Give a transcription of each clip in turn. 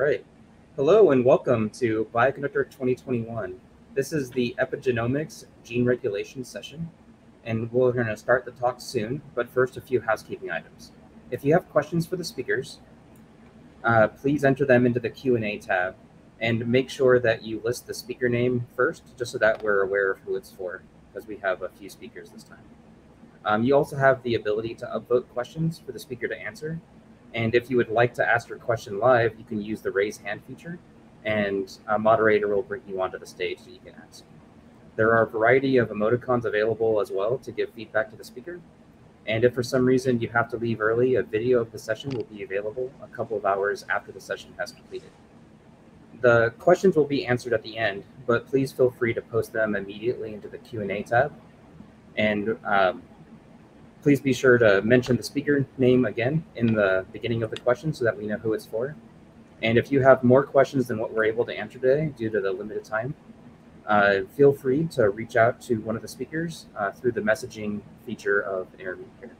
right. Hello and welcome to Bioconductor 2021. This is the epigenomics gene regulation session, and we're going to start the talk soon, but first a few housekeeping items. If you have questions for the speakers, uh, please enter them into the Q&A tab and make sure that you list the speaker name first, just so that we're aware of who it's for, because we have a few speakers this time. Um, you also have the ability to upvote questions for the speaker to answer, and if you would like to ask your question live, you can use the raise hand feature and a moderator will bring you onto the stage so you can ask. There are a variety of emoticons available as well to give feedback to the speaker. And if for some reason you have to leave early, a video of the session will be available a couple of hours after the session has completed. The questions will be answered at the end, but please feel free to post them immediately into the Q&A tab. And um, Please be sure to mention the speaker name again in the beginning of the question so that we know who it's for. And if you have more questions than what we're able to answer today due to the limited time, uh, feel free to reach out to one of the speakers uh, through the messaging feature of Intermeet here.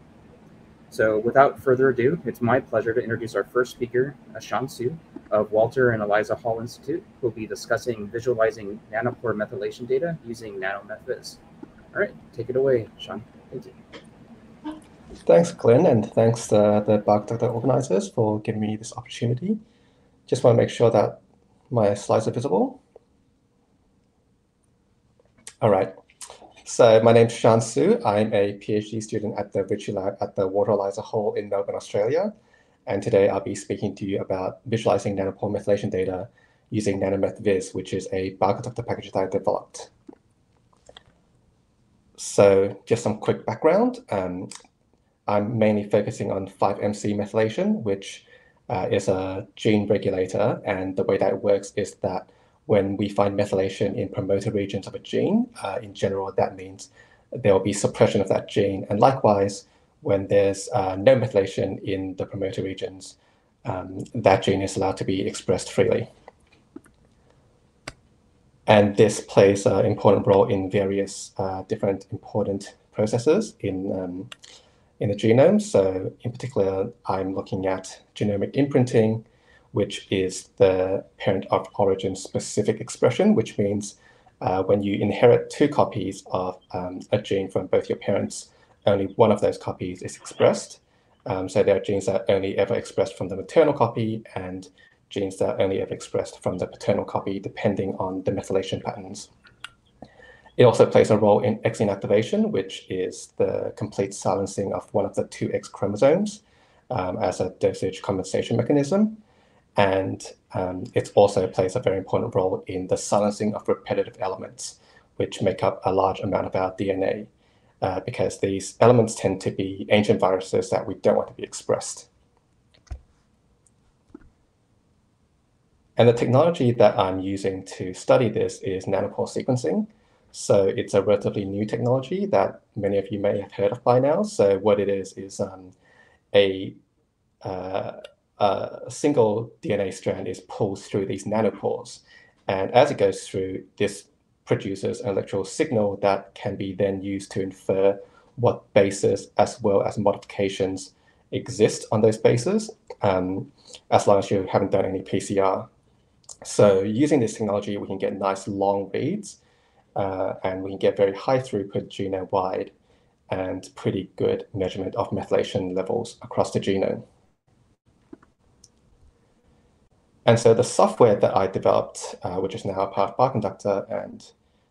So without further ado, it's my pleasure to introduce our first speaker, Shian Su of Walter and Eliza Hall Institute, who will be discussing visualizing nanopore methylation data using NanoMethViz. All right, take it away, Sean. Thank you. Thanks, Glenn, and thanks to uh, the Bioconductor organizers for giving me this opportunity. Just want to make sure that my slides are visible. All right. So my name is Shian Su. I'm a PhD student at the Lab at the Walter Eliza Hall in Melbourne, Australia. And today I'll be speaking to you about visualizing nanopore methylation data using NanoMethViz, which is a bioconductor package that I developed. So just some quick background. Um, I'm mainly focusing on 5-MC methylation, which uh, is a gene regulator. And the way that it works is that when we find methylation in promoter regions of a gene, uh, in general, that means there will be suppression of that gene. And likewise, when there's uh, no methylation in the promoter regions, um, that gene is allowed to be expressed freely. And this plays an important role in various uh, different important processes in um, in the genome. So in particular, I'm looking at genomic imprinting, which is the parent of origin specific expression, which means uh, when you inherit two copies of um, a gene from both your parents, only one of those copies is expressed. Um, so there are genes that are only ever expressed from the maternal copy and genes that are only ever expressed from the paternal copy, depending on the methylation patterns. It also plays a role in X inactivation, which is the complete silencing of one of the two X chromosomes um, as a dosage compensation mechanism. And um, it also plays a very important role in the silencing of repetitive elements, which make up a large amount of our DNA, uh, because these elements tend to be ancient viruses that we don't want to be expressed. And the technology that I'm using to study this is nanopore sequencing. So it's a relatively new technology that many of you may have heard of by now. So what it is is um, a, uh, a single DNA strand is pulled through these nanopores. And as it goes through, this produces an electrical signal that can be then used to infer what bases as well as modifications exist on those bases, um, as long as you haven't done any PCR. So using this technology, we can get nice long reads uh, and we can get very high throughput genome-wide and pretty good measurement of methylation levels across the genome. And so the software that I developed, uh, which is now a part of Bioconductor, and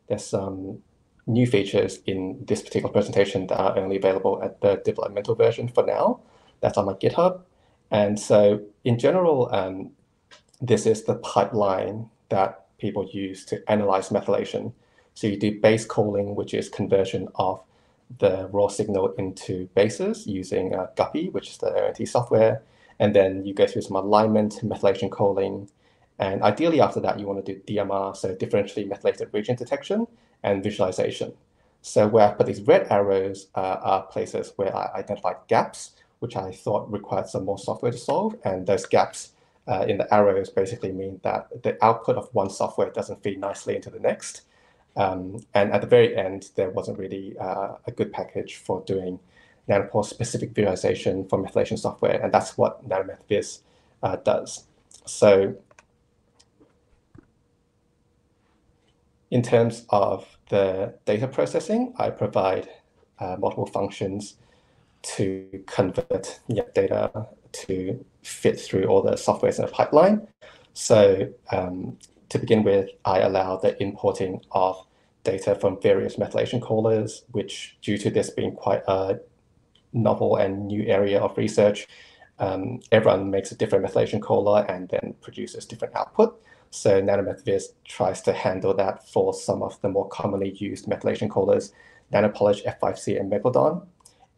there's some new features in this particular presentation that are only available at the developmental version for now. That's on my GitHub. And so in general, um, this is the pipeline that people use to analyze methylation. So you do base calling, which is conversion of the raw signal into bases using uh, Guppy, which is the ONT software. And then you go through some alignment, methylation calling. And ideally after that, you want to do DMR, so differentially methylated region detection and visualization. So where I put these red arrows uh, are places where I identified gaps, which I thought required some more software to solve. And those gaps uh, in the arrows basically mean that the output of one software doesn't feed nicely into the next. Um, and at the very end, there wasn't really uh, a good package for doing nanopore specific visualization for methylation software, and that's what NanoMethViz uh, does. So in terms of the data processing, I provide uh, multiple functions to convert data to fit through all the softwares in a pipeline. So um, to begin with, I allow the importing of data from various methylation callers, which due to this being quite a novel and new area of research, um, everyone makes a different methylation caller and then produces different output. So NanoMethViz tries to handle that for some of the more commonly used methylation callers, Nanopolish, F5C, and Megalodon.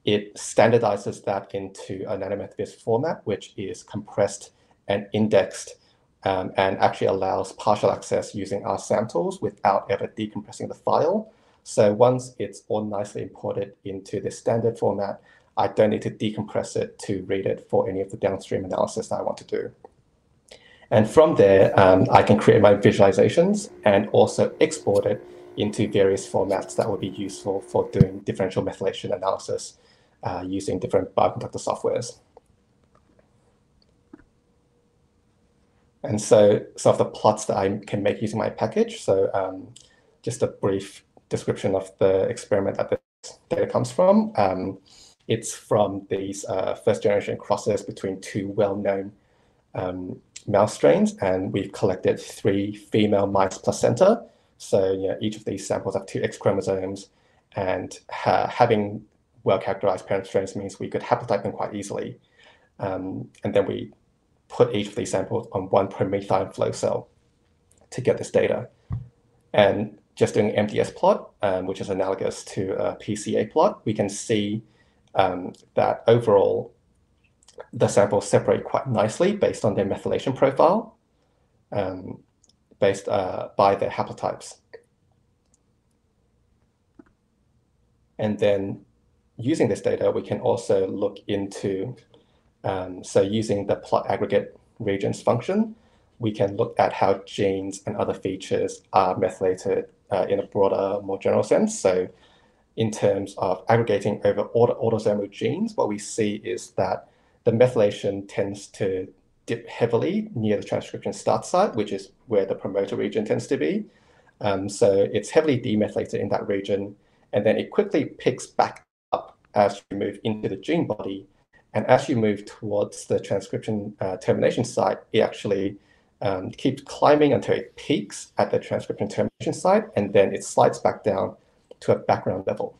It standardizes that into a NanoMethViz format, which is compressed and indexed um, and actually allows partial access using our samples without ever decompressing the file. So once it's all nicely imported into the standard format, I don't need to decompress it to read it for any of the downstream analysis that I want to do. And from there, um, I can create my visualizations and also export it into various formats that will be useful for doing differential methylation analysis uh, using different bioconductor softwares. And so some of the plots that I can make using my package. So um, just a brief description of the experiment that this data comes from. Um, it's from these uh, first generation crosses between two well-known um, mouse strains, and we've collected three female mice placenta. So you know, each of these samples have two X chromosomes, and ha having well-characterized parent strains means we could haplotype them quite easily. Um, and then we put each of these samples on one PromethION flow cell to get this data. And just doing MDS plot, um, which is analogous to a PCA plot, we can see um, that overall the samples separate quite nicely based on their methylation profile, um, based uh, by their haplotypes. And then using this data, we can also look into, um, so using the plot aggregate regions function, we can look at how genes and other features are methylated uh, in a broader, more general sense. So in terms of aggregating over autosomal genes, what we see is that the methylation tends to dip heavily near the transcription start site, which is where the promoter region tends to be. Um, so it's heavily demethylated in that region, and then it quickly picks back up as you move into the gene body. And as you move towards the transcription uh, termination site, it actually um, keeps climbing until it peaks at the transcription termination site, and then it slides back down to a background level.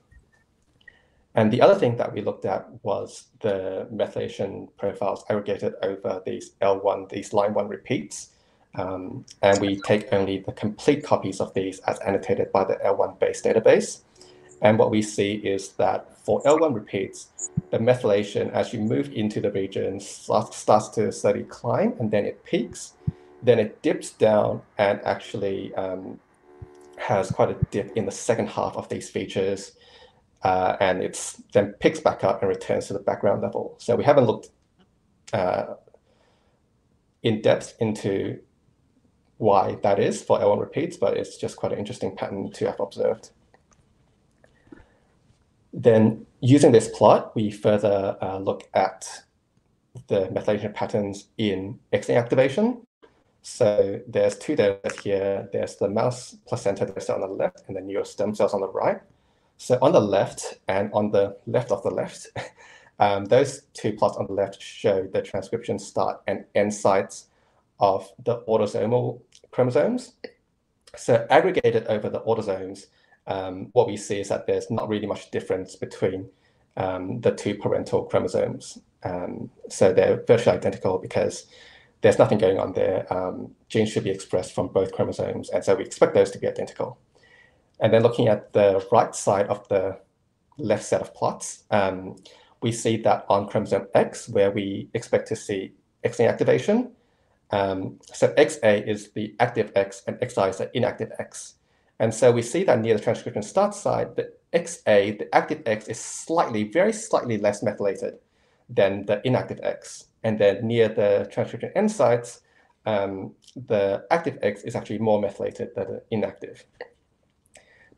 And the other thing that we looked at was the methylation profiles aggregated over these L1, these line one repeats. Um, and we take only the complete copies of these as annotated by the L1 base database. And what we see is that for L1 repeats, the methylation, as you move into the region, starts, to slowly climb and then it peaks. Then it dips down and actually um, has quite a dip in the second half of these features uh, and it's then picks back up and returns to the background level. So we haven't looked uh, in depth into why that is for L1 repeats, but it's just quite an interesting pattern to have observed. Then using this plot, we further uh, look at the methylation patterns in X activation. So there's two data here. There's the mouse placenta data on the left and the neural stem cells on the right. So on the left and on the left of the left, um, those two plots on the left show the transcription start and end sites of the autosomal chromosomes. So aggregated over the autosomes, um, what we see is that there's not really much difference between um, the two parental chromosomes. Um, so they're virtually identical because there's nothing going on there. Um, genes should be expressed from both chromosomes, and so we expect those to be identical. And then looking at the right side of the left set of plots, um, we see that on chromosome X, where we expect to see X activation, um, so XA is the active X and XI is the inactive X. And so we see that near the transcription start site, the XA, the active X, is slightly, very slightly less methylated than the inactive X. And then near the transcription end sites, um, the active X is actually more methylated than the inactive.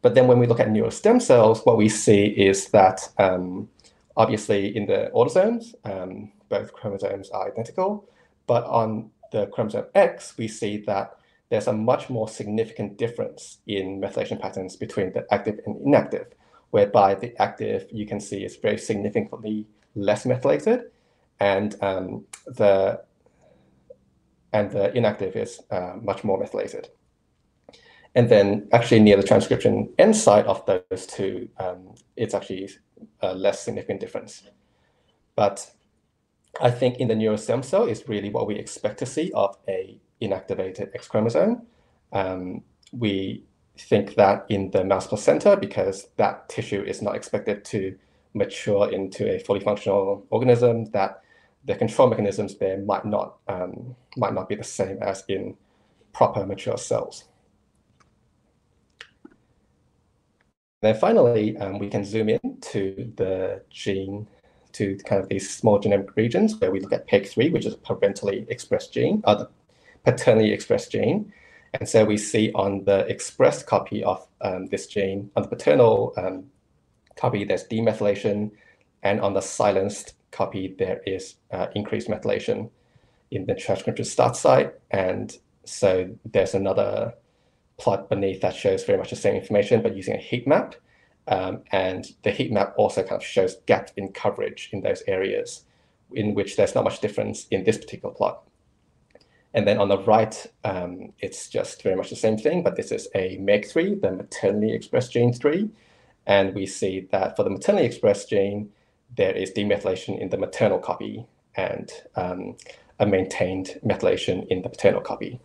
But then when we look at neural stem cells, what we see is that um, obviously in the autosomes, um, both chromosomes are identical. But on the chromosome X, we see that there's a much more significant difference in methylation patterns between the active and inactive, whereby the active you can see is very significantly less methylated, and um, the and the inactive is uh, much more methylated. And then actually near the transcription end site of those two, um, it's actually a less significant difference. But I think in the neural stem cell is really what we expect to see of a inactivated X chromosome. Um, we think that in the mouse placenta, because that tissue is not expected to mature into a fully functional organism, that the control mechanisms there might not um, might not be the same as in proper mature cells. Then finally, um, we can zoom in to the gene, to kind of these small genomic regions where we look at PEG3, which is a parentally expressed gene, the paternally expressed gene. And so we see on the expressed copy of um, this gene, on the paternal um, copy, there's demethylation, and on the silenced copy, there is uh, increased methylation in the transcription start site. And so there's another plot beneath that shows very much the same information, but using a heat map. Um, and the heat map also kind of shows gaps in coverage in those areas in which there's not much difference in this particular plot. And then on the right, um, it's just very much the same thing, but this is a MEG3, the maternally expressed gene 3. And we see that for the maternally expressed gene, there is demethylation in the maternal copy and um, a maintained methylation in the paternal copy.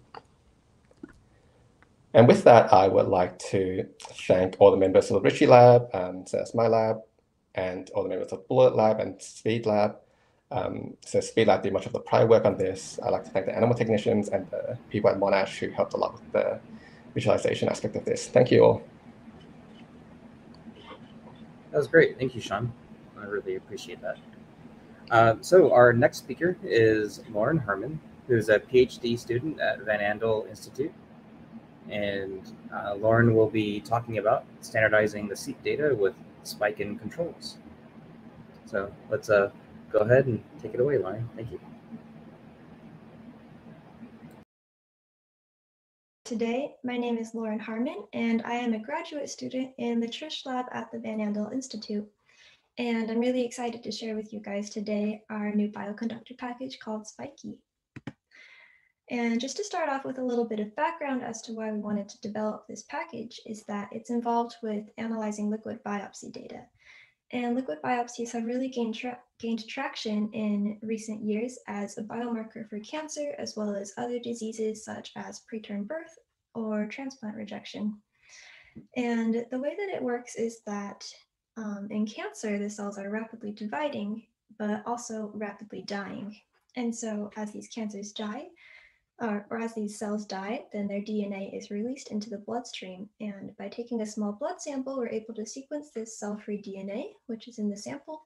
And with that, I would like to thank all the members of the Ritchie Lab, um, so that's my lab, and all the members of Blewitt Lab and Speed Lab. Um, Lab did much of the prior work on this. I'd like to thank the animal technicians and the people at Monash who helped a lot with the visualization aspect of this. Thank you all. That was great. Thank you, Sean. I really appreciate that. Uh, so our next speaker is Lauren Harmon, who's a PhD student at Van Andel Institute. And uh, Lauren will be talking about standardizing the seq data with spike in controls. So let's uh, go ahead and take it away, Lauren. Thank you. Today, my name is Lauren Harmon, and I am a graduate student in the Triche Lab at the Van Andel Institute. And I'm really excited to share with you guys today our new bioconductor package called Spiky. And just to start off with a little bit of background as to why we wanted to develop this package is that it's involved with analyzing liquid biopsy data. And liquid biopsies have really gained, tra gained traction in recent years as a biomarker for cancer, as well as other diseases such as preterm birth or transplant rejection. And the way that it works is that um, in cancer, the cells are rapidly dividing, but also rapidly dying. And so as these cancers die, uh, or as these cells die, then their DNA is released into the bloodstream. And by taking a small blood sample, we're able to sequence this cell-free DNA, which is in the sample,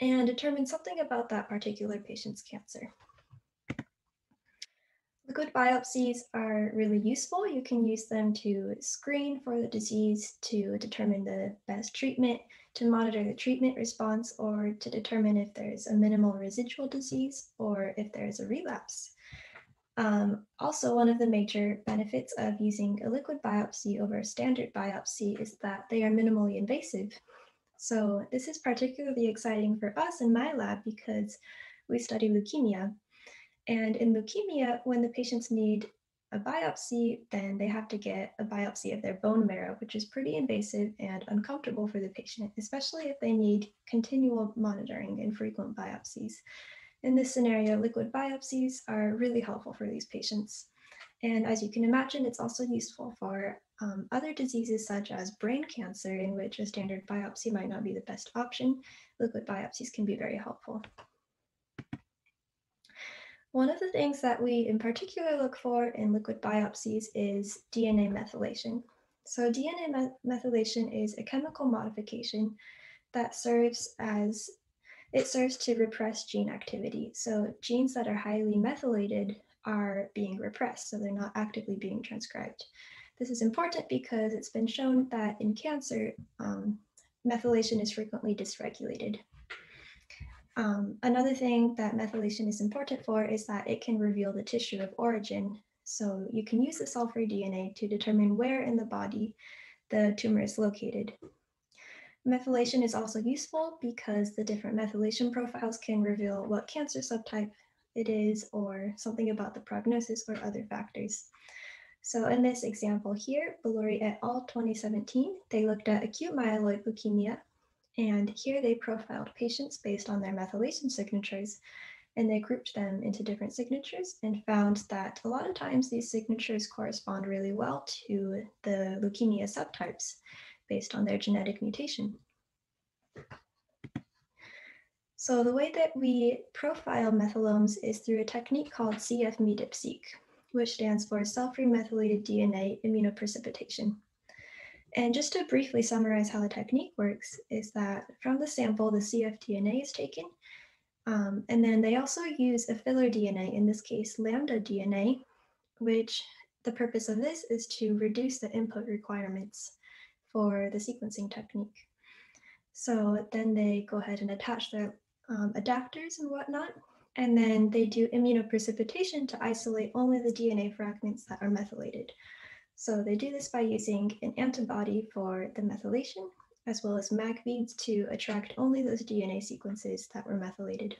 and determine something about that particular patient's cancer. Liquid biopsies are really useful. You can use them to screen for the disease, to determine the best treatment, to monitor the treatment response, or to determine if there's a minimal residual disease or if there's a relapse. Um, also, one of the major benefits of using a liquid biopsy over a standard biopsy is that they are minimally invasive. So this is particularly exciting for us in my lab because we study leukemia. And in leukemia, when the patients need a biopsy, then they have to get a biopsy of their bone marrow, which is pretty invasive and uncomfortable for the patient, especially if they need continual monitoring and frequent biopsies. In this scenario, liquid biopsies are really helpful for these patients. And as you can imagine, it's also useful for um, other diseases such as brain cancer, in which a standard biopsy might not be the best option. Liquid biopsies can be very helpful. One of the things that we in particular look for in liquid biopsies is DNA methylation. So DNA me methylation is a chemical modification that serves as, it serves to repress gene activity. So genes that are highly methylated are being repressed, so they're not actively being transcribed. This is important because it's been shown that in cancer, um, methylation is frequently dysregulated. Um, another thing that methylation is important for is that it can reveal the tissue of origin. So you can use the cell-free DNA to determine where in the body the tumor is located. Methylation is also useful because the different methylation profiles can reveal what cancer subtype it is or something about the prognosis or other factors. So in this example here, Bellori et al. 2017, they looked at acute myeloid leukemia, and here they profiled patients based on their methylation signatures, and they grouped them into different signatures and found that a lot of times these signatures correspond really well to the leukemia subtypes based on their genetic mutation. So the way that we profile methylomes is through a technique called CF-MEDIP-seq which stands for cell-free methylated DNA immunoprecipitation. And just to briefly summarize how the technique works is that from the sample, the cfDNA is taken, um, and then they also use a filler DNA, in this case, lambda DNA, which the purpose of this is to reduce the input requirements for the sequencing technique. So then they go ahead and attach their um, adapters and whatnot, and then they do immunoprecipitation to isolate only the DNA fragments that are methylated. So they do this by using an antibody for the methylation, as well as MAG beads to attract only those DNA sequences that were methylated.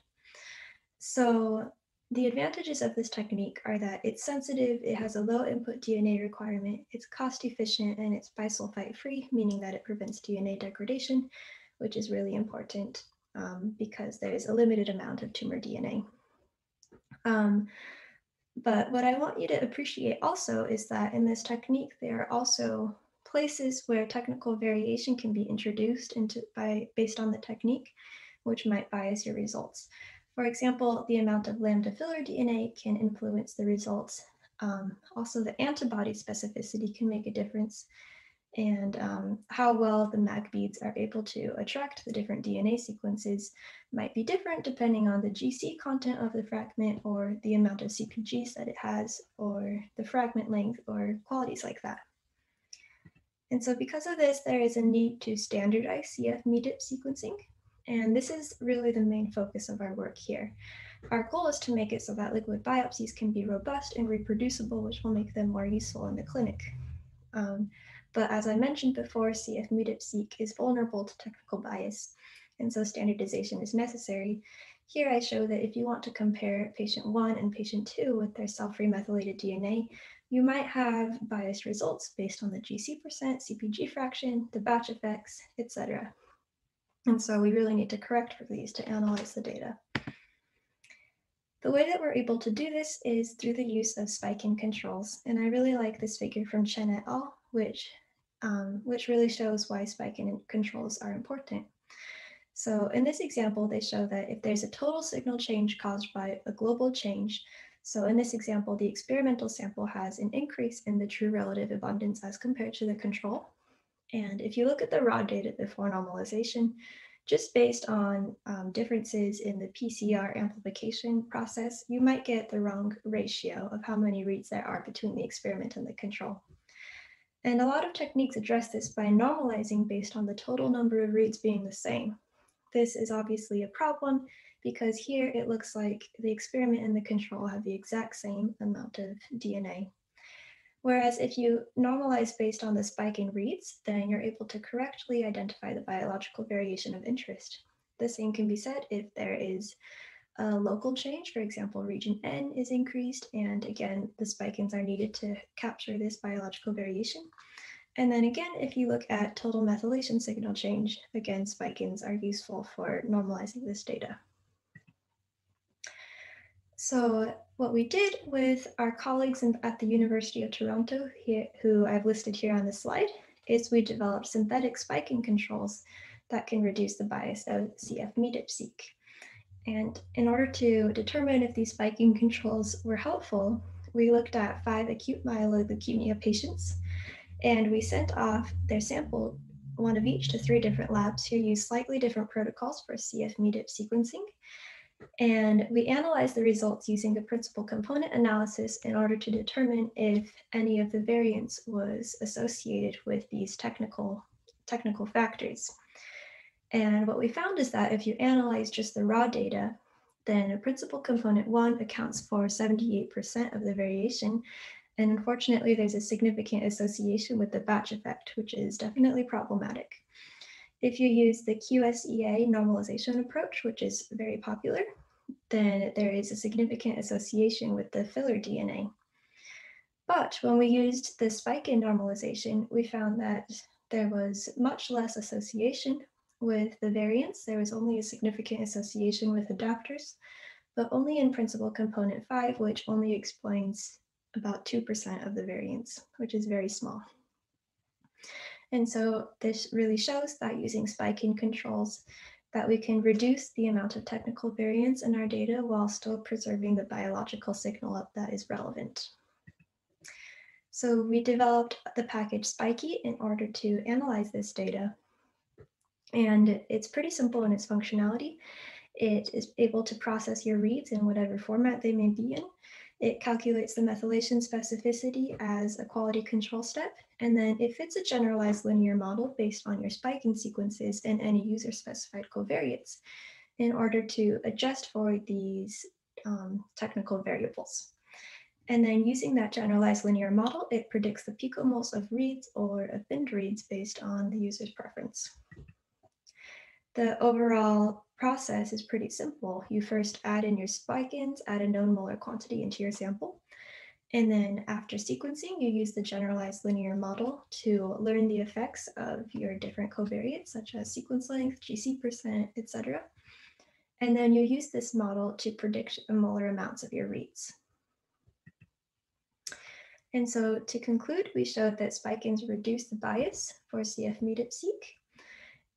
So the advantages of this technique are that it's sensitive, it has a low input DNA requirement, it's cost efficient, and it's bisulfite free, meaning that it prevents DNA degradation, which is really important um, because there's a limited amount of tumor DNA. Um, but what I want you to appreciate also is that in this technique, there are also places where technical variation can be introduced into by based on the technique, which might bias your results. For example, the amount of lambda filler DNA can influence the results. Um, also, the antibody specificity can make a difference and um, how well the MAG beads are able to attract the different DNA sequences might be different depending on the GC content of the fragment or the amount of CPGs that it has or the fragment length or qualities like that. And so because of this, there is a need to standardize CF-MEDIP sequencing. And this is really the main focus of our work here. Our goal is to make it so that liquid biopsies can be robust and reproducible, which will make them more useful in the clinic. Um, but as I mentioned before, CF-MEDIP-seq is vulnerable to technical bias, and so standardization is necessary. Here I show that if you want to compare patient one and patient two with their cell-free methylated DNA, you might have biased results based on the GC percent, CPG fraction, the batch effects, etc. And so we really need to correct for these to analyze the data. The way that we're able to do this is through the use of spike-in controls. And I really like this figure from Chen et al., which, um, which really shows why spike-in controls are important. So in this example, they show that if there's a total signal change caused by a global change, so in this example, the experimental sample has an increase in the true relative abundance as compared to the control. And if you look at the raw data before normalization, just based on um, differences in the PCR amplification process, you might get the wrong ratio of how many reads there are between the experiment and the control. And a lot of techniques address this by normalizing based on the total number of reads being the same. This is obviously a problem because here it looks like the experiment and the control have the exact same amount of DNA. Whereas if you normalize based on the spike in reads, then you're able to correctly identify the biological variation of interest. The same can be said if there is a local change, for example, region N is increased, and again, the spike-ins are needed to capture this biological variation. And then again, if you look at total methylation signal change, again, spike-ins are useful for normalizing this data. So what we did with our colleagues in, at the University of Toronto, here, who I've listed here on the slide, is we developed synthetic spike-in controls that can reduce the bias of CF-MEDIP-seq. And in order to determine if these spike-in controls were helpful, we looked at five acute myeloid leukemia patients, and we sent off their sample, one of each, to three different labs who used slightly different protocols for CF-MEDIP sequencing. And we analyzed the results using a principal component analysis in order to determine if any of the variance was associated with these technical, technical factors. And what we found is that if you analyze just the raw data, then a principal component one accounts for 78% of the variation, And unfortunately, there's a significant association with the batch effect, which is definitely problematic. If you use the QSEA normalization approach, which is very popular, then there is a significant association with the filler DNA. But when we used the spike in normalization, we found that there was much less association with the variants. There was only a significant association with adapters, but only in principal component five, which only explains about 2% of the variance, which is very small. And so this really shows that using spike-in controls that we can reduce the amount of technical variance in our data while still preserving the biological signal that is relevant. So we developed the package Spiky in order to analyze this data. And it's pretty simple in its functionality. It is able to process your reads in whatever format they may be in. It calculates the methylation specificity as a quality control step. And then it fits a generalized linear model based on your spike-in sequences and any user specified covariates in order to adjust for these um, technical variables. And then using that generalized linear model, it predicts the picomoles of reads or of binned reads based on the user's preference. The overall process is pretty simple. You first add in your spike-ins, add a known molar quantity into your sample. And then after sequencing, you use the generalized linear model to learn the effects of your different covariates, such as sequence length, GC percent, etc. And then you use this model to predict the molar amounts of your reads. And so to conclude, we showed that spike-ins reduce the bias for CF MEDIP-seq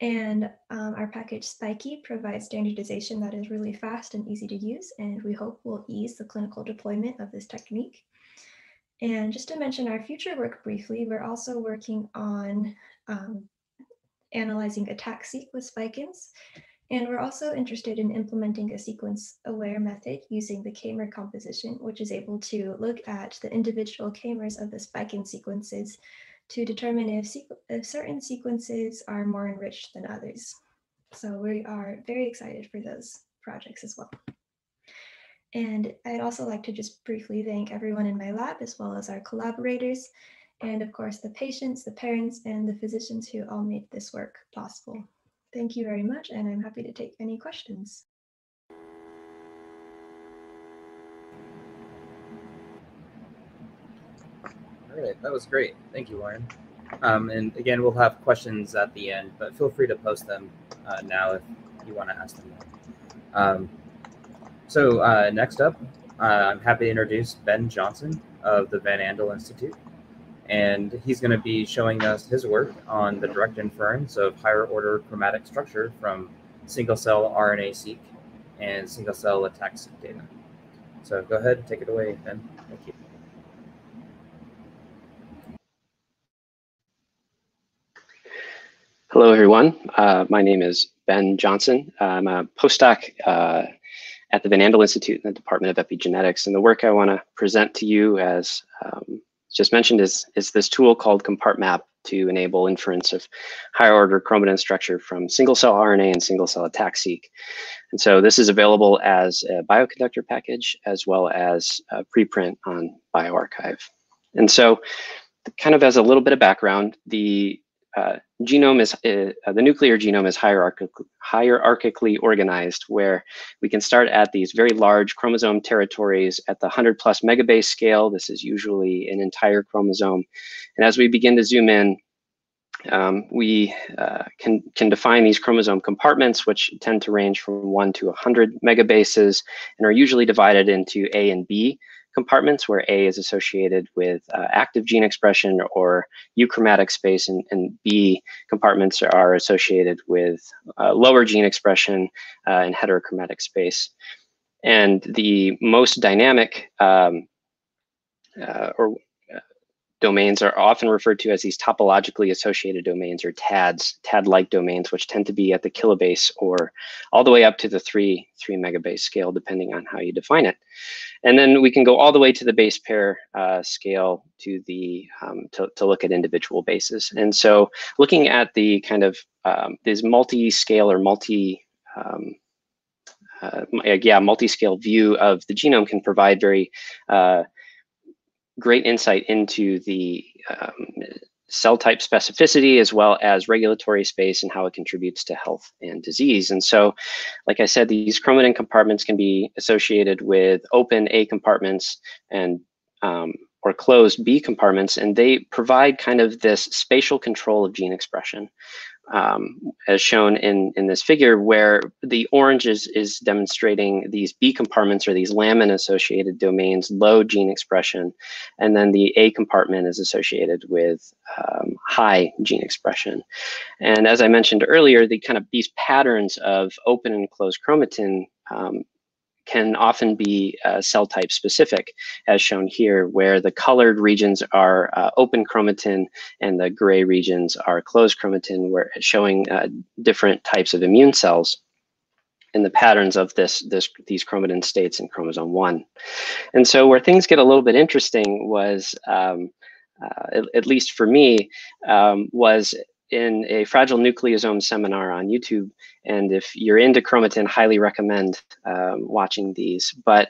and um, our package Spiky provides standardization that is really fast and easy to use, and we hope will ease the clinical deployment of this technique. And just to mention our future work briefly, we're also working on um, analyzing ATAC-seq with spike-ins. And we're also interested in implementing a sequence aware method using the k-mer composition, which is able to look at the individual k-mers of the spike-in sequences to determine if, if certain sequences are more enriched than others. So we are very excited for those projects as well. And I'd also like to just briefly thank everyone in my lab, as well as our collaborators, and of course the patients, the parents, and the physicians who all made this work possible. Thank you very much, and I'm happy to take any questions. All right, that was great. Thank you, Lauren. Um, and again, we'll have questions at the end, but feel free to post them uh, now if you want to ask them. Um, so uh, next up, uh, I'm happy to introduce Ben Johnson of the Van Andel Institute. And he's going to be showing us his work on the direct inference of higher order chromatin structure from single cell RNA-seq and single cell ATAC-seq data. So go ahead and take it away, Ben. Thank you. Hello, everyone. Uh, my name is Ben Johnson. I'm a postdoc uh, at the Van Andel Institute in the Department of Epigenetics. And the work I want to present to you, as um, just mentioned, is, is this tool called CompartMap to enable inference of higher order chromatin structure from single cell RNA and single cell ATAC-seq. And so this is available as a bioconductor package as well as a preprint on bioRxiv. And so kind of as a little bit of background, the uh, genome is uh, the nuclear genome is hierarchically, hierarchically organized where we can start at these very large chromosome territories at the 100 plus megabase scale. This is usually an entire chromosome. And as we begin to zoom in um, we uh, can, can define these chromosome compartments, which tend to range from 1 to 100 megabases and are usually divided into A and B compartments where A is associated with uh, active gene expression or euchromatic space and, and B compartments are associated with uh, lower gene expression uh, and heterochromatic space. And the most dynamic um, uh, or domains are often referred to as these topologically associated domains or TADs, TAD-like domains, which tend to be at the kilobase or all the way up to the three, three megabase scale, depending on how you define it. And then we can go all the way to the base pair uh, scale to the um, to, to look at individual bases. And so looking at the kind of um, this multi-scale or multi um, uh, yeah, multi-scale view of the genome can provide very uh, great insight into the um, cell type specificity as well as regulatory space and how it contributes to health and disease. And so, like I said, these chromatin compartments can be associated with open A compartments and um, or closed B compartments, and they provide kind of this spatial control of gene expression um, as shown in, in this figure, where the orange is, is demonstrating these B compartments or these lamin-associated domains, low gene expression, and then the A compartment is associated with um, high gene expression. And as I mentioned earlier, the kind of these patterns of open and closed chromatin um, can often be uh, cell type specific, as shown here, where the colored regions are uh, open chromatin and the gray regions are closed chromatin, where showing uh, different types of immune cells and the patterns of this, this these chromatin states in chromosome 1. And so where things get a little bit interesting was, um, uh, at, at, least for me, um, was in a fragile nucleosome seminar on YouTube. And if you're into chromatin, highly recommend um, watching these. But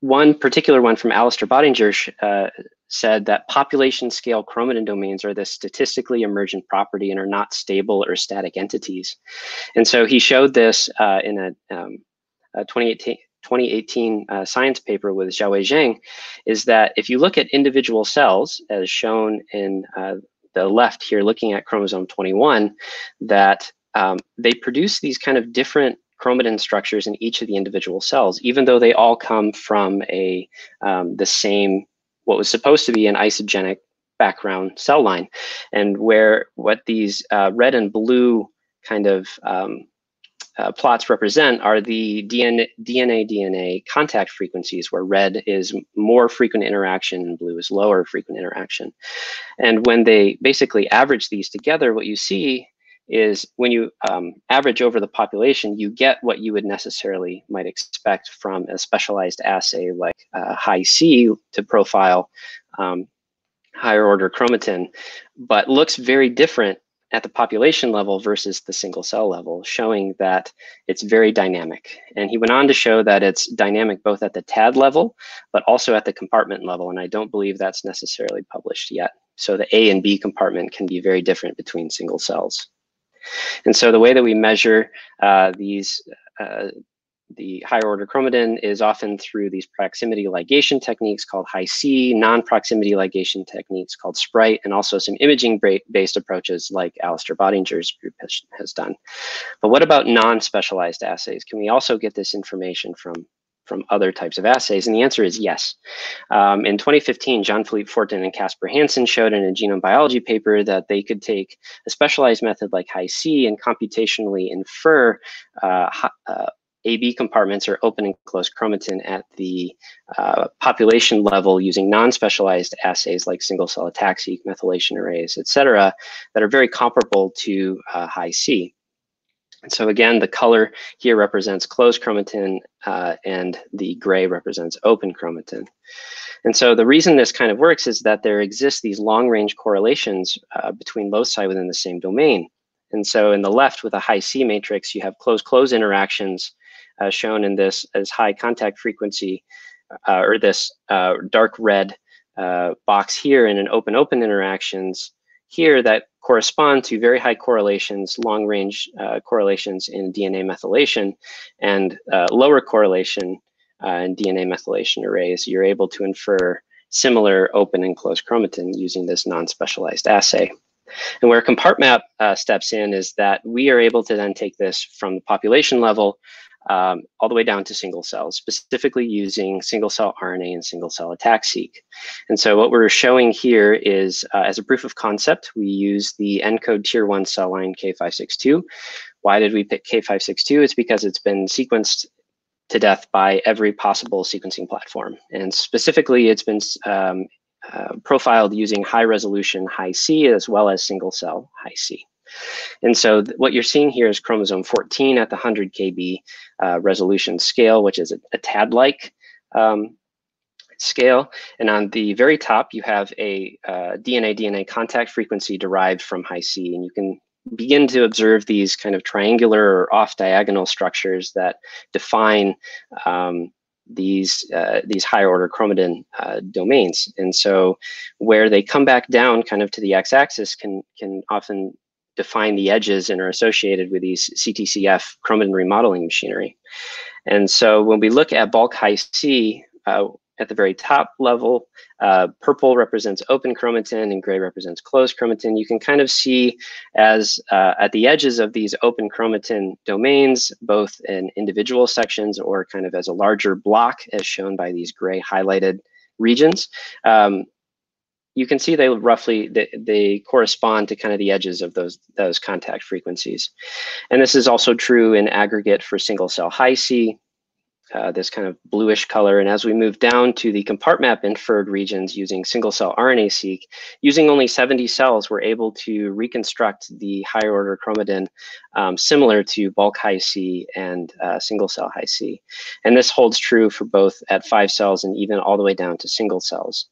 one particular one from Alistair Boettiger uh, said that population scale chromatin domains are this statistically emergent property and are not stable or static entities. And so he showed this uh, in a, um, a 2018, 2018 uh, science paper with Xiaowei Zhuang, is that if you look at individual cells, as shown in uh, the left here looking at chromosome 21 that um, they produce these kind of different chromatin structures in each of the individual cells, even though they all come from a um, the same, what was supposed to be an isogenic background cell line. And where what these uh, red and blue kind of um, uh, plots represent are the DNA, DNA DNA contact frequencies, where red is more frequent interaction and blue is lower frequent interaction. And when they basically average these together, what you see is when you um, average over the population, you get what you would necessarily might expect from a specialized assay like uh, Hi-C to profile um, higher order chromatin, but looks very different at the population level versus the single cell level, showing that it's very dynamic. And he went on to show that it's dynamic both at the TAD level, but also at the compartment level. And I don't believe that's necessarily published yet. So the A and B compartment can be very different between single cells. And so the way that we measure uh, these uh, the higher order chromatin is often through these proximity ligation techniques called Hi-C, non-proximity ligation techniques called Sprite, and also some imaging-based approaches like Alistair Boettiger's group has, has done. But what about non-specialized assays? Can we also get this information from from other types of assays? And the answer is yes. Um, in 2015, Jean-Philippe Fortin and Kasper Hansen showed in a genome biology paper that they could take a specialized method like Hi-C and computationally infer uh, uh, AB compartments are open and closed chromatin at the uh, population level using non-specialized assays like single cell ATAC-seq, methylation arrays, et cetera, that are very comparable to uh, Hi-C. And so again, the color here represents closed chromatin uh, and the gray represents open chromatin. And so the reason this kind of works is that there exist these long range correlations uh, between loci within the same domain. And so in the left with a Hi-C matrix, you have close-close interactions uh, shown in this as high contact frequency uh, or this uh, dark red uh, box here in an open-open interactions here that correspond to very high correlations, long range uh, correlations in DNA methylation and lower correlation in DNA methylation arrays. You're able to infer similar open and closed chromatin using this non-specialized assay. And where CompartMap uh, steps in is that we are able to then take this from the population level um, all the way down to single cells, specifically using single cell RNA and single cell ATAC-seq. And so what we're showing here is, uh, as a proof of concept, we use the ENCODE tier one cell line K562. Why did we pick K562? It's because it's been sequenced to death by every possible sequencing platform. And specifically, it's been um, uh, profiled using high resolution Hi-C as well as single cell Hi-C. And so what you're seeing here is chromosome 14 at the 100 kb uh, resolution scale, which is a, a TAD-like um, scale. And on the very top, you have a DNA-DNA uh, contact frequency derived from Hi-C. And you can begin to observe these kind of triangular or off-diagonal structures that define um, these uh, these higher order chromatin uh, domains. And so where they come back down kind of to the x-axis can can often define the edges and are associated with these CTCF chromatin remodeling machinery. And so when we look at bulk Hi-C, uh, at the very top level, uh, purple represents open chromatin and gray represents closed chromatin. You can kind of see as uh, at the edges of these open chromatin domains, both in individual sections or kind of as a larger block as shown by these gray highlighted regions. Um, you can see they roughly they, they, correspond to kind of the edges of those those contact frequencies and this is also true in aggregate for single cell Hi-C uh, this kind of bluish color. And as we move down to the CompartMap inferred regions using single cell RNA-seq, using only 70 cells, we're able to reconstruct the higher order chromatin um, similar to bulk Hi-C and uh, single cell Hi-C. And this holds true for both at five cells and even all the way down to single cells.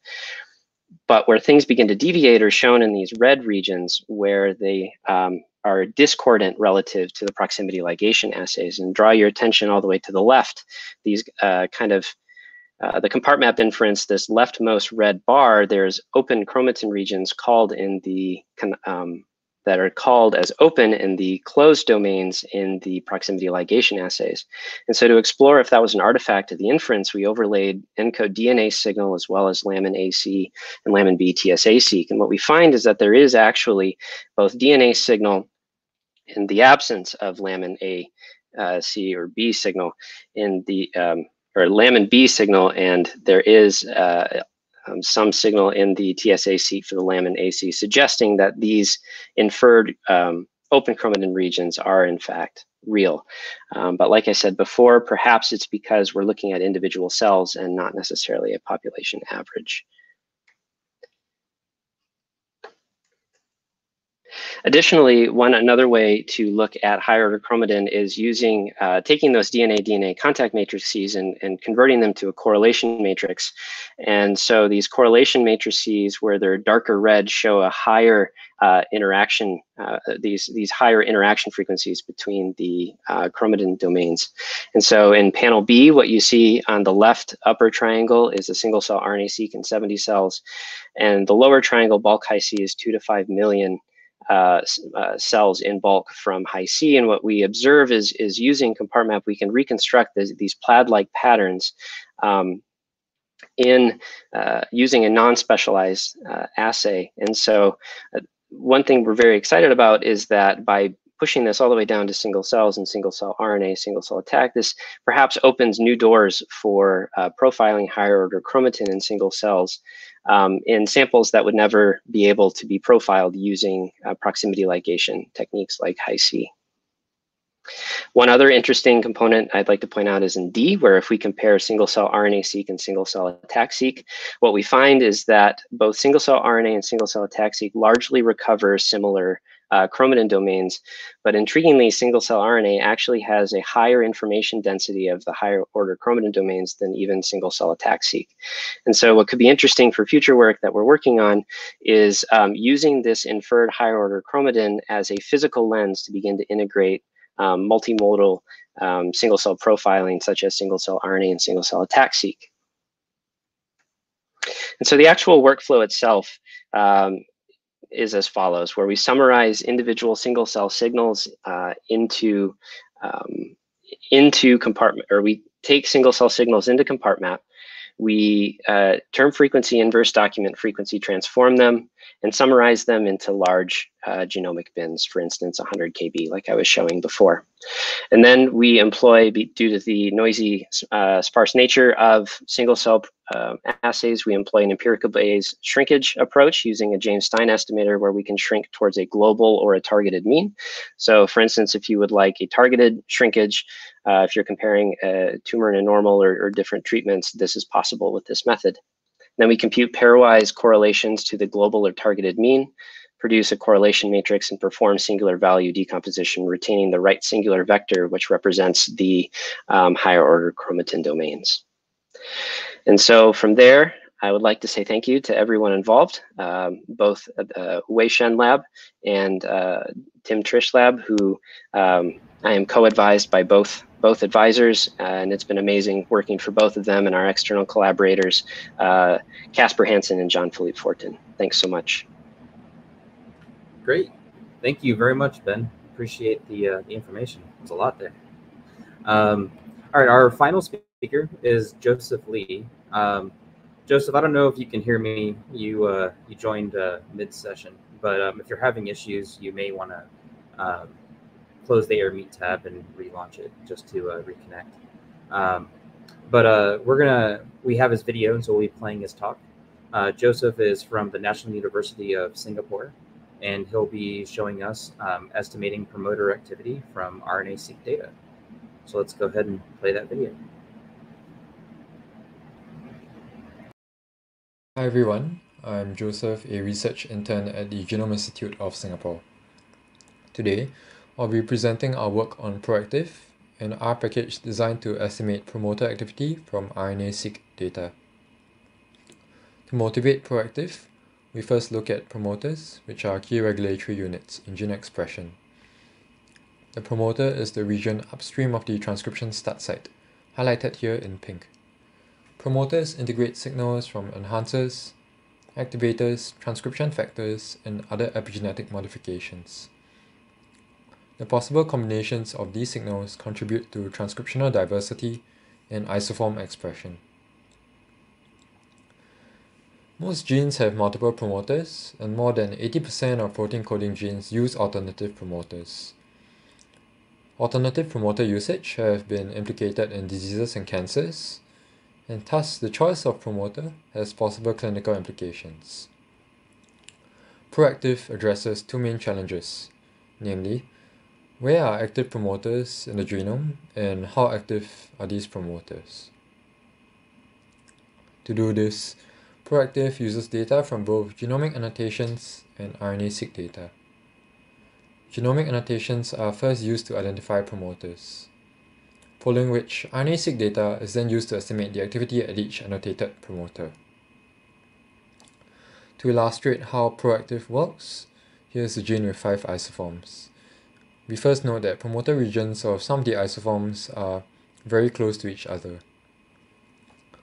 But where things begin to deviate are shown in these red regions where they um, are discordant relative to the proximity ligation assays. And draw your attention all the way to the left, these uh, kind of uh, the CompartMap inference, this leftmost red bar, there's open chromatin regions called in the um, that are called as open in the closed domains in the proximity ligation assays. And so to explore if that was an artifact of the inference, we overlaid ENCODE DNA signal as well as Lamin AC and Lamin B TSA-seq. And what we find is that there is actually both DNA signal in the absence of Lamin A, uh, C, or B signal in the, um, or Lamin B signal, and there is uh, um, some signal in the TSA-seq for the Lamin AC, suggesting that these inferred um, open chromatin regions are in fact real. Um, but like I said before, perhaps it's because we're looking at individual cells and not necessarily a population average. Additionally, one another way to look at higher order chromatin is using uh, taking those DNA-DNA contact matrices and, and converting them to a correlation matrix. And so these correlation matrices where they're darker red show a higher uh, interaction, uh, these, these higher interaction frequencies between the uh, chromatin domains. And so in panel B, what you see on the left upper triangle is a single cell RNA-seq in 70 cells. And the lower triangle bulk Hi-C is two to five million uh, uh, cells in bulk from Hi-C. And what we observe is, is using CompartMap, we can reconstruct this, these plaid-like patterns um, in uh, using a non-specialized uh, assay. And so uh, one thing we're very excited about is that by pushing this all the way down to single cells and single cell RNA, single cell ATAC, this perhaps opens new doors for uh, profiling higher order chromatin in single cells um, in samples that would never be able to be profiled using uh, proximity ligation techniques like Hi-C. One other interesting component I'd like to point out is in D, where if we compare single cell RNA-seq and single cell ATAC-seq, what we find is that both single cell RNA and single cell ATAC-seq largely recover similar uh, chromatin domains. But intriguingly, single cell RNA actually has a higher information density of the higher order chromatin domains than even single cell ATAC-seq. And so what could be interesting for future work that we're working on is um, using this inferred higher order chromatin as a physical lens to begin to integrate um, multimodal um, single cell profiling such as single cell RNA and single cell ATAC-seq. And so the actual workflow itself um, is as follows, where we summarize individual single cell signals uh, into um, into compartment, or we take single cell signals into CompartMap. We uh, term frequency inverse document frequency transform them and summarize them into large uh, genomic bins, for instance, 100 KB, like I was showing before. And then we employ, due to the noisy, uh, sparse nature of single cell uh, assays, we employ an empirical Bayes shrinkage approach using a James Stein estimator where we can shrink towards a global or a targeted mean. So for instance, if you would like a targeted shrinkage, uh, if you're comparing a tumor and a normal or, or different treatments, this is possible with this method. Then we compute pairwise correlations to the global or targeted mean, produce a correlation matrix, and perform singular value decomposition, retaining the right singular vector, which represents the um, higher order chromatin domains. And so from there, I would like to say thank you to everyone involved, um, both uh, Hui Shen Lab and uh, Tim Triche Lab, who um, I am co-advised by both both advisors, and it's been amazing working for both of them and our external collaborators, uh, Kasper Hansen and Jean-Philippe Fortin. Thanks so much. Great. Thank you very much, Ben. Appreciate the, uh, the information. It's a lot there. Um, all right, our final speaker is Joseph Lee. Um, Joseph, I don't know if you can hear me. You uh, you joined uh, mid-session, but um, if you're having issues, you may want to um, close the Airmeet tab and relaunch it just to uh, reconnect. Um, but uh, we're gonna we have his video, so we'll be playing his talk. Uh, Joseph is from the National University of Singapore, and he'll be showing us um, estimating promoter activity from RNA-seq data. So let's go ahead and play that video. Hi everyone, I'm Joseph, a research intern at the Genome Institute of Singapore. Today, I'll be presenting our work on proActiv, an R package designed to estimate promoter activity from RNA-seq data. To motivate proActiv, we first look at promoters, which are key regulatory units in gene expression. The promoter is the region upstream of the transcription start site, highlighted here in pink. Promoters integrate signals from enhancers, activators, transcription factors, and other epigenetic modifications. The possible combinations of these signals contribute to transcriptional diversity and isoform expression. Most genes have multiple promoters, and more than 80% of protein coding genes use alternative promoters. Alternative promoter usage have been implicated in diseases and cancers, and thus the choice of promoter has possible clinical implications. proActiv addresses two main challenges, namely, where are active promoters in the genome and how active are these promoters? To do this, proActiv uses data from both genomic annotations and RNA-seq data. Genomic annotations are first used to identify promoters, following which RNA-seq data is then used to estimate the activity at each annotated promoter. To illustrate how proActiv works, here's a gene with five isoforms. We first note that promoter regions of some of the isoforms are very close to each other.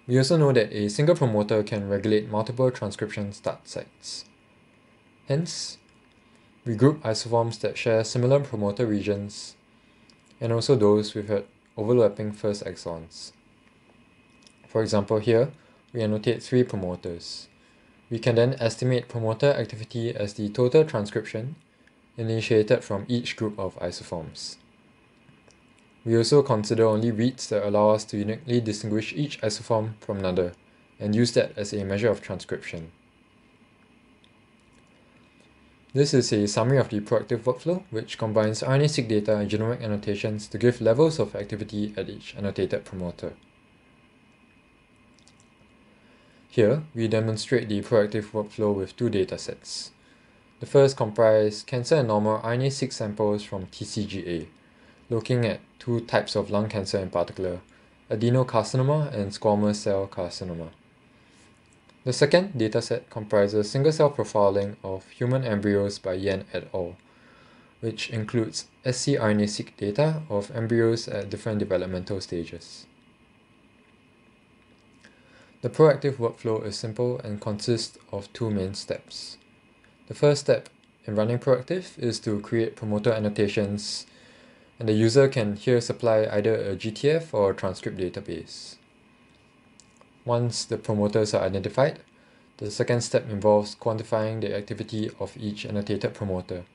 We also know that a single promoter can regulate multiple transcription start sites. Hence, we group isoforms that share similar promoter regions and also those with overlapping first exons. For example here, we annotate three promoters. We can then estimate promoter activity as the total transcription initiated from each group of isoforms. We also consider only reads that allow us to uniquely distinguish each isoform from another, and use that as a measure of transcription. This is a summary of the proActiv workflow, which combines RNA-seq data and genomic annotations to give levels of activity at each annotated promoter. Here, we demonstrate the proActiv workflow with two datasets. The first comprise cancer and normal RNA-seq samples from TCGA, looking at two types of lung cancer in particular, adenocarcinoma and squamous cell carcinoma. The second dataset comprises single-cell profiling of human embryos by Yan et al., which includes scRNA-seq data of embryos at different developmental stages. The proActiv workflow is simple and consists of two main steps. The first step in running proActiv is to create promoter annotations and the user can here supply either a GTF or a transcript database. Once the promoters are identified, the second step involves quantifying the activity of each annotated promoter.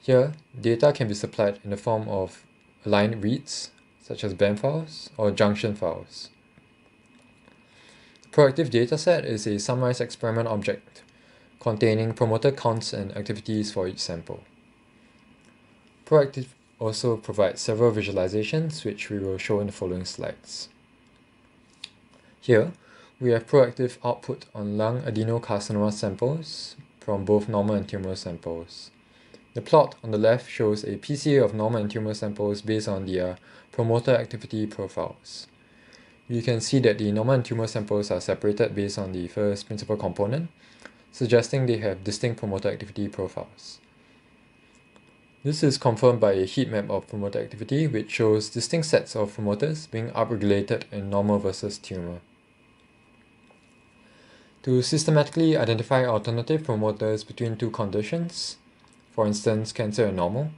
Here, data can be supplied in the form of aligned reads, such as BAM files or junction files. The proActiv dataset is a summarized experiment object containing promoter counts and activities for each sample. proActiv also provides several visualizations which we will show in the following slides. Here, we have proActiv output on lung adenocarcinoma samples from both normal and tumor samples. The plot on the left shows a PCA of normal and tumor samples based on their promoter activity profiles. You can see that the normal and tumor samples are separated based on the first principal component, suggesting they have distinct promoter activity profiles. This is confirmed by a heat map of promoter activity which shows distinct sets of promoters being upregulated in normal versus tumor. To systematically identify alternative promoters between two conditions, for instance cancer and normal,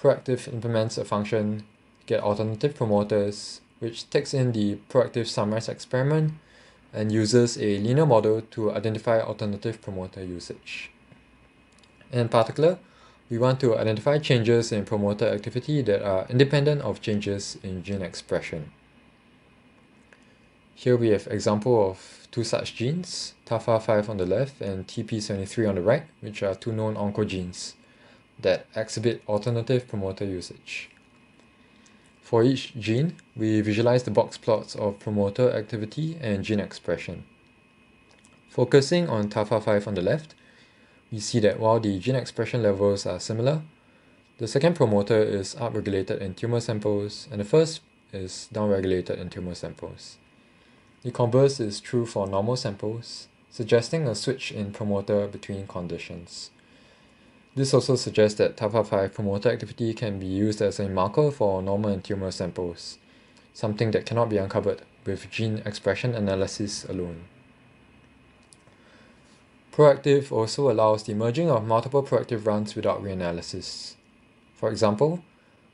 proActiv implements a function get alternative promoters which takes in the proActiv summarize experiment and uses a linear model to identify alternative promoter usage. In particular, we want to identify changes in promoter activity that are independent of changes in gene expression. Here we have example of two such genes, TAFA5 on the left and TP73 on the right, which are two known oncogenes that exhibit alternative promoter usage. For each gene, we visualize the box plots of promoter activity and gene expression. Focusing on TAFA5 on the left, we see that while the gene expression levels are similar, the second promoter is upregulated in tumor samples and the first is downregulated in tumor samples. The converse is true for normal samples, suggesting a switch in promoter between conditions. This also suggests that TAFA5 promoter activity can be used as a marker for normal and tumor samples, something that cannot be uncovered with gene expression analysis alone. proActiv also allows the merging of multiple proActiv runs without reanalysis. For example,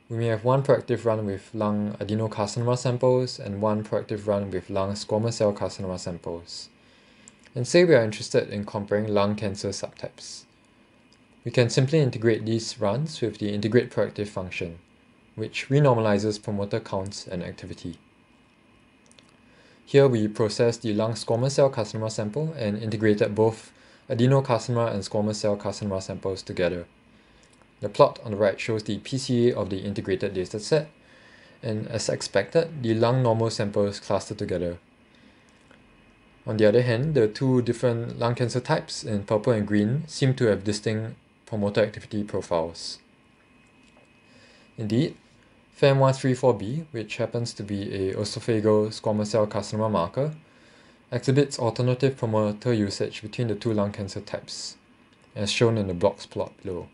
we may have one proActiv run with lung adenocarcinoma samples and one proActiv run with lung squamous cell carcinoma samples. And say we are interested in comparing lung cancer subtypes. We can simply integrate these runs with the integrate proActiv function, which renormalizes promoter counts and activity. Here we process the lung squamous cell carcinoma sample and integrated both adenocarcinoma and squamous cell carcinoma samples together. The plot on the right shows the PCA of the integrated dataset, and as expected, the lung normal samples cluster together. On the other hand, the two different lung cancer types in purple and green seem to have distinct promoter activity profiles. Indeed, FAM134B, which happens to be a esophageal squamous cell carcinoma marker, exhibits alternative promoter usage between the two lung cancer types, as shown in the blocks plot below.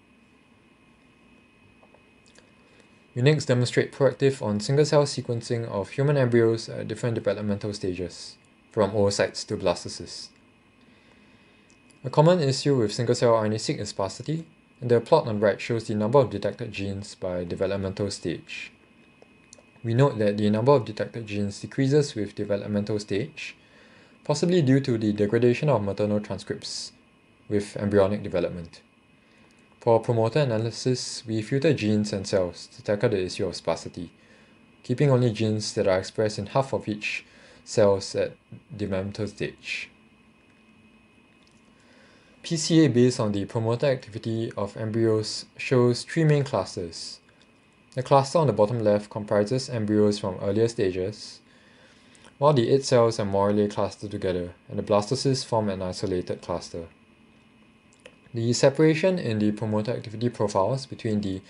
We next demonstrate proActiv on single-cell sequencing of human embryos at different developmental stages, from oocytes to blastocysts. A common issue with single-cell RNA-seq is sparsity, and the plot on the right shows the number of detected genes by developmental stage. We note that the number of detected genes decreases with developmental stage, possibly due to the degradation of maternal transcripts with embryonic development. For promoter analysis, we filter genes and cells to tackle the issue of sparsity, keeping only genes that are expressed in half of each cells at developmental stage. PCA based on the promoter activity of embryos shows three main classes. The cluster on the bottom left comprises embryos from earlier stages, while the eight cells are morula clustered together and the blastocysts form an isolated cluster. The separation in the promoter activity profiles between the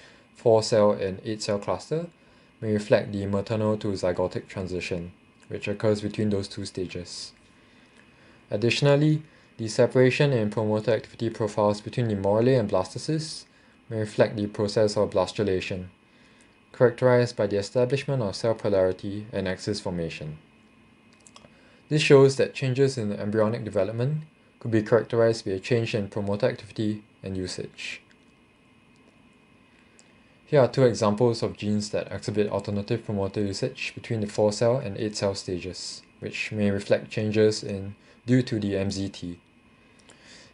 4-cell and 8-cell cluster may reflect the maternal to zygotic transition, which occurs between those two stages. Additionally, the separation in promoter activity profiles between the morula and blastocysts may reflect the process of blastulation, characterized by the establishment of cell polarity and axis formation. This shows that changes in embryonic development could be characterized by a change in promoter activity and usage. Here are two examples of genes that exhibit alternative promoter usage between the 4-cell and 8-cell stages, which may reflect changes in due to the MZT.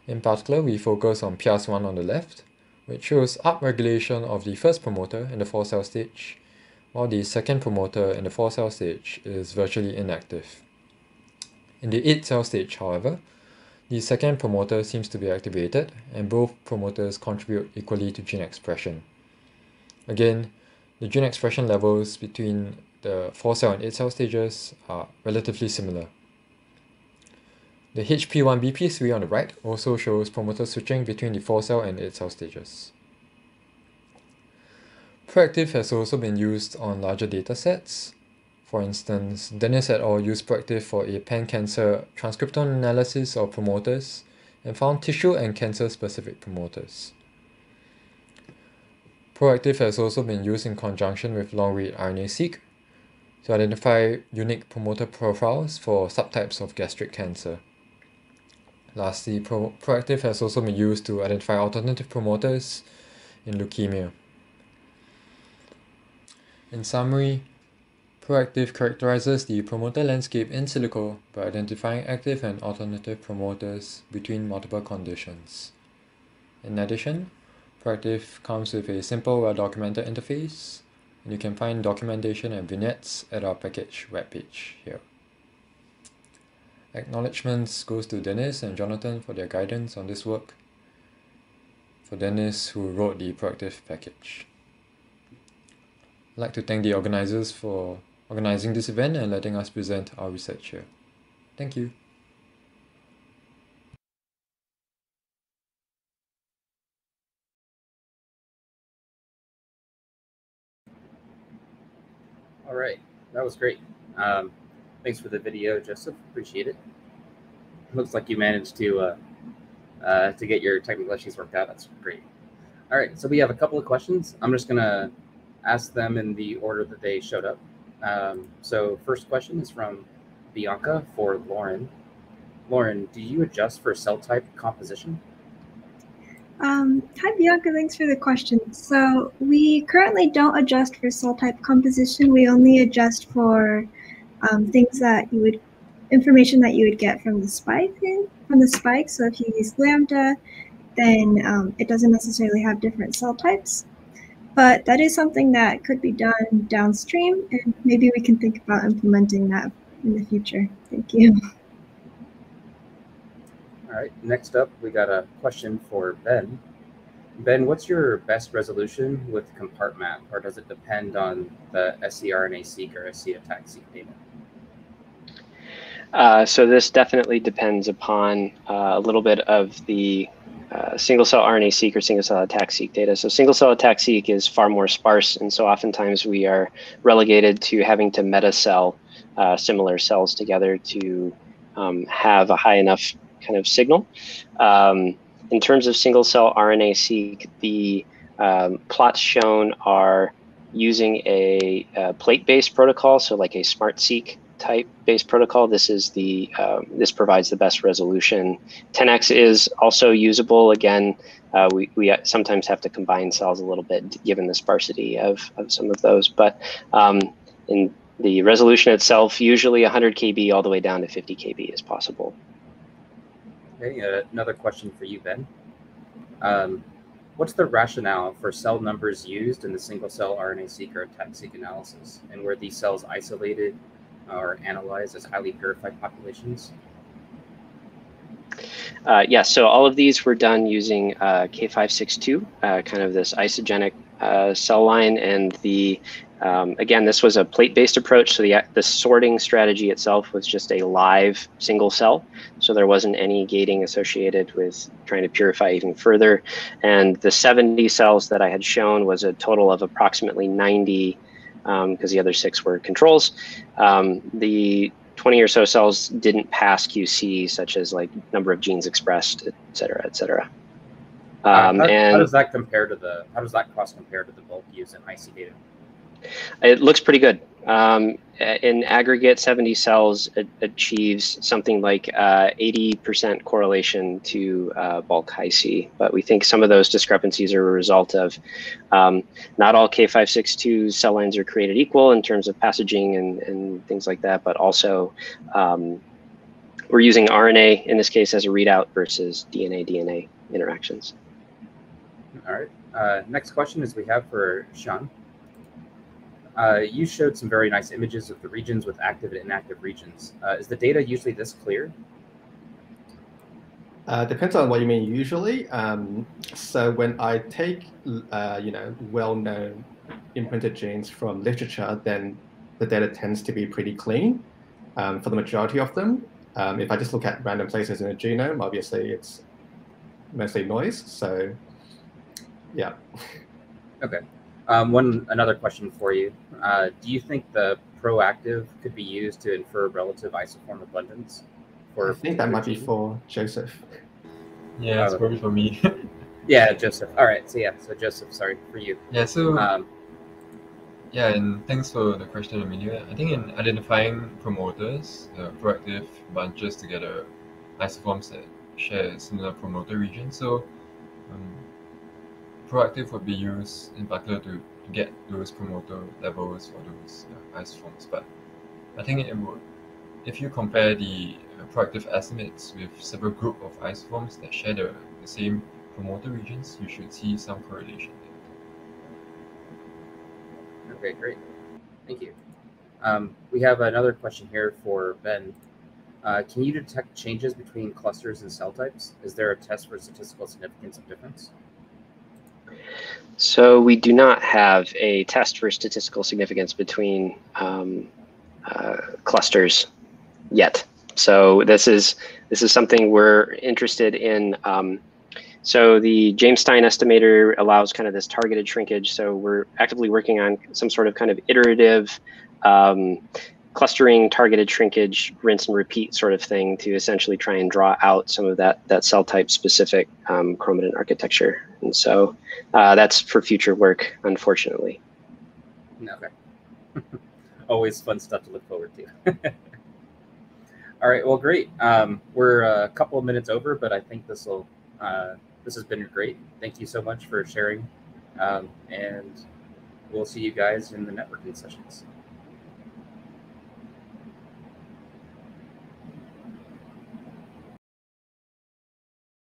In particular, we focus on PIAS1 on the left, which shows upregulation of the first promoter in the 4-cell stage, while the second promoter in the 4-cell stage is virtually inactive. In the 8-cell stage, however, the second promoter seems to be activated, and both promoters contribute equally to gene expression. Again, the gene expression levels between the 4-cell and 8-cell stages are relatively similar. The HP1BP3 on the right also shows promoter switching between the 4-cell and 8-cell stages. proActiv has also been used on larger datasets. For instance, Deniz et al. used proActiv for a pan-cancer transcriptome analysis of promoters and found tissue and cancer-specific promoters. proActiv has also been used in conjunction with long-read RNA-seq to identify unique promoter profiles for subtypes of gastric cancer. Lastly, Pro proActiv has also been used to identify alternative promoters in leukemia. In summary, proActiv characterizes the promoter landscape in silico by identifying active and alternative promoters between multiple conditions. In addition, proActiv comes with a simple, well-documented interface, and you can find documentation and vignettes at our package webpage here. Acknowledgements goes to Deniz and Jonathan for their guidance on this work, for Deniz who wrote the proActiv package. I'd like to thank the organizers for organizing this event and letting us present our research here. Thank you. All right, that was great. Um, thanks for the video, Joseph. Appreciate it. Looks like you managed to uh, uh, to get your technical issues worked out. That's great. All right, so we have a couple of questions. I'm just gonna ask them in the order that they showed up. Um, so first question is from Bianca for Lauren. Lauren, do you adjust for cell type composition? Um, hi, Bianca. Thanks for the question. So we currently don't adjust for cell type composition. We only adjust for um, things that you would, information that you would get from the spike, from the spike. So if you use lambda, then um, it doesn't necessarily have different cell types. But that is something that could be done downstream, and maybe we can think about implementing that in the future. Thank you. All right, next up, we got a question for Ben. Ben, what's your best resolution with CompartMap, or does it depend on the scRNA-seq or scATAC-seq data? Uh, so this definitely depends upon uh, a little bit of the uh, single cell RNA-seq or single cell ATAC-seq data. So single cell ATAC-seq is far more sparse, and so oftentimes we are relegated to having to meta-cell uh, similar cells together to um, have a high enough kind of signal. Um, in terms of single cell RNA-seq, the um, plots shown are using a, a plate-based protocol, so like a SMART-seq type based protocol, this is the um, this provides the best resolution. 10x is also usable. Again, uh, we, we sometimes have to combine cells a little bit given the sparsity of, of some of those. But um, in the resolution itself, usually 100 kb all the way down to 50 kb is possible. Okay, uh, another question for you, Ben. Um, what's the rationale for cell numbers used in the single cell RNA-seq or ATAC-seq analysis? And were these cells isolated are analyzed as highly purified populations? Uh, yeah, so all of these were done using uh, K562, uh, kind of this isogenic uh, cell line. And the um, again, this was a plate-based approach. So the, the sorting strategy itself was just a live single cell. So there wasn't any gating associated with trying to purify even further. And the 70 cells that I had shown was a total of approximately 90 because um, the other six were controls. Um, the 20 or so cells didn't pass QC, such as like number of genes expressed, et cetera, et cetera. Um, how, and how does that compare to the, how does that cost compare to the bulk use in IC data? It looks pretty good. Um, in aggregate, 70 cells achieves something like 80% uh, correlation to uh, bulk Hi-C, but we think some of those discrepancies are a result of um, not all K562 cell lines are created equal in terms of passaging and, and things like that, but also um, we're using RNA in this case as a readout versus DNA-DNA interactions. All right. Uh, next question is we have for Sean. Uh, you showed some very nice images of the regions with active and inactive regions. Uh, is the data usually this clear? Uh, depends on what you mean usually. Um, so when I take, uh, you know, well-known imprinted genes from literature, then the data tends to be pretty clean um, for the majority of them. Um, if I just look at random places in a genome, obviously it's mostly noise. So, yeah. Okay. Um, one another question for you: uh, Do you think the proActiv could be used to infer relative isoform abundance? For I think that might be for Joseph. Yeah, it's probably for me. Yeah, Joseph. All right. So yeah, so Joseph, sorry for you. Yeah, so Um, yeah, and thanks for the question, Amelia. I think in identifying promoters, uh, proActiv bunches together isoforms that share similar promoter regions. So um, proActiv would be used in particular to, to get those promoter levels for those uh, isoforms. But I think it would, if you compare the uh, proActiv estimates with several group of isoforms that share the, the same promoter regions, you should see some correlation there. okay, great. Thank you. Um, we have another question here for Ben. Uh, can you detect changes between clusters and cell types? Is there a test for statistical significance of difference? So we do not have a test for statistical significance between um, uh, clusters yet. So this is this is something we're interested in. Um, so the James Stein estimator allows kind of this targeted shrinkage. So we're actively working on some sort of kind of iterative um, clustering, targeted shrinkage, rinse and repeat sort of thing to essentially try and draw out some of that that cell type specific um, chromatin architecture. And so uh, that's for future work, unfortunately. Okay. Always fun stuff to look forward to. All right. Well, great. Um, we're a couple of minutes over, but I think this will uh, this has been great. Thank you so much for sharing, um, and we'll see you guys in the networking sessions.